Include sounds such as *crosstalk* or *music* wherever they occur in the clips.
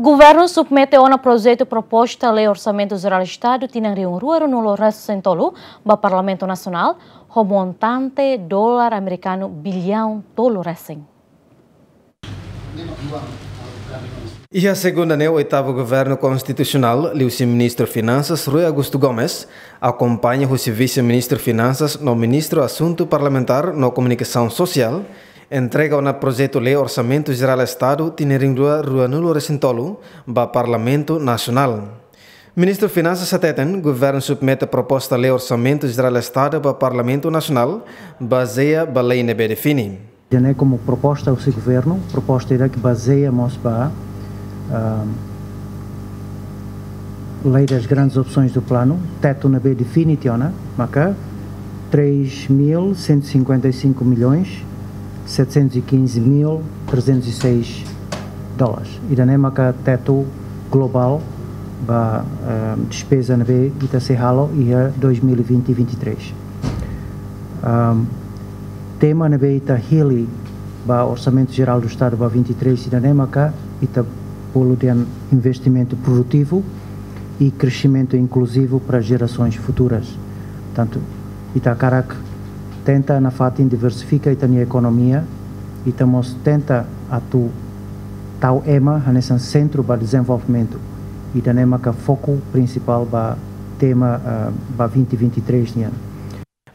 Governo submete a projeto proposta lei orçamento geral do Estado riung rua nulo sentolu ba Parlamento Nacional o montante dólar americano bilhão recém. E a segunda né, o oitavo governo constitucional, o ministro Finanças, Rui Augusto Gomes, acompanha o vice-ministro Finanças no ministro Assunto Parlamentar no Comunicação Social, entrega o projeto lei Orçamento Geral do Estado, tineringrua Rua Nulo Recintolo, para Parlamento Nacional. Ministro Finanças Ateten, governo submete a proposta lei Orçamento Geral do Estado para Parlamento Nacional, baseia a lei nebe define. Como proposta ao seu governo, proposta que baseia para uh, lei das grandes opções do plano, teto na B definitiona, maca 3.155 milhões 715.306 dólares. E da maca teto global ba uh, despesa na B ita se halo e 2020 e 2023. Um, tema na B ita hili ba orçamento geral do estado ba 23 e da maca ita polo de investimento produtivo e crescimento inclusivo para gerações futuras. Portanto, Itacarac tenta na fatin diversifica a economia e estamos tenta atu tal ema nesse centro para desenvolvimento e também que foco principal para tema uh, para 2023 né.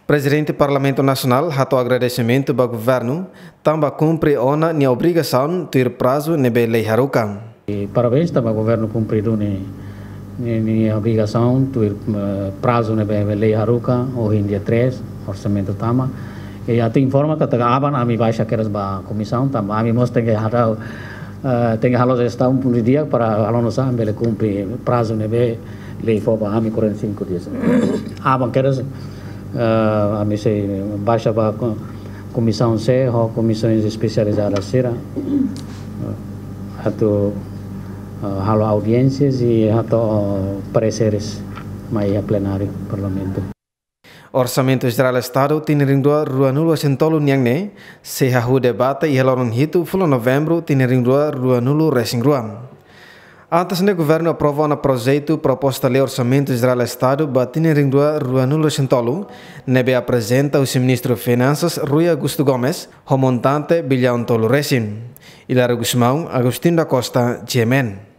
Presidente do Parlamento Nacional, rato agradecimento ao governo, também cumpre ona a obrigação de ter prazo nebe lei harukan. E parabéns também ao governo cumprido a obrigação ter uh, prazo na lei Haruka, hoje em dia 3, orçamento tama. E até informa que taga aban ami baixa queres ba comissão tama ami mos tem que harau tem que halos está um punto dia para alonos am bele cumprir prazo na lei for ba ami 45 dias. *coughs* aban queres uh, ami se baixa ba comissão C ou comissões especializadas será atau uh, halo audiências e ato uh, pareceres mai a plenário parlamento. Orçamento Geral do Estado tinerindo rua nulo sentolo niangne se hahu debate e helorun hitu fulo novembro tinerindo rua nulo racing ruam. Antes o governo aprovou na projeto proposta lei Orçamento Geral do Estado batine ringdua rua nulo sentolo, nebe apresenta o ministro Finanças Rui Augusto Gomes, o montante bilhão tolo recém. Hilário Guzmão, Agostinho da Costa, GMN.